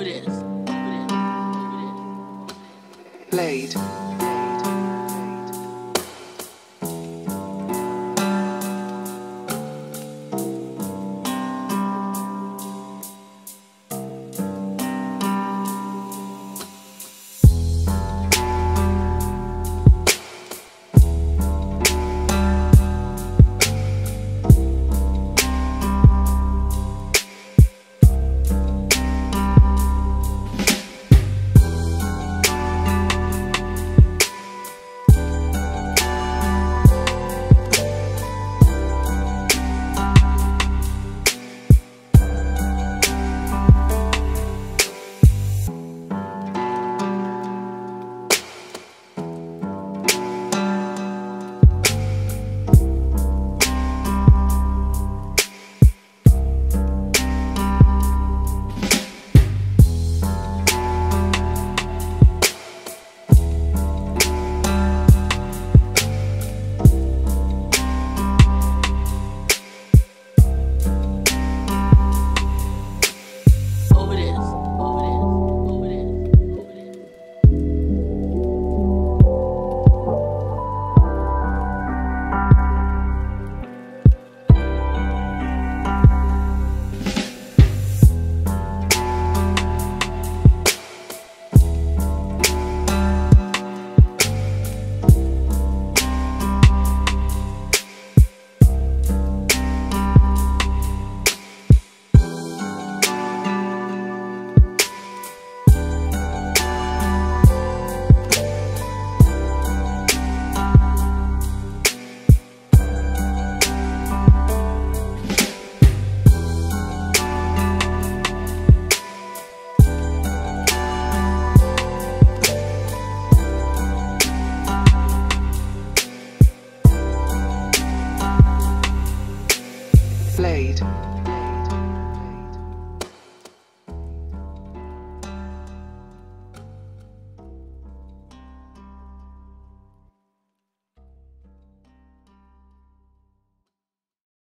over Blade. flayed.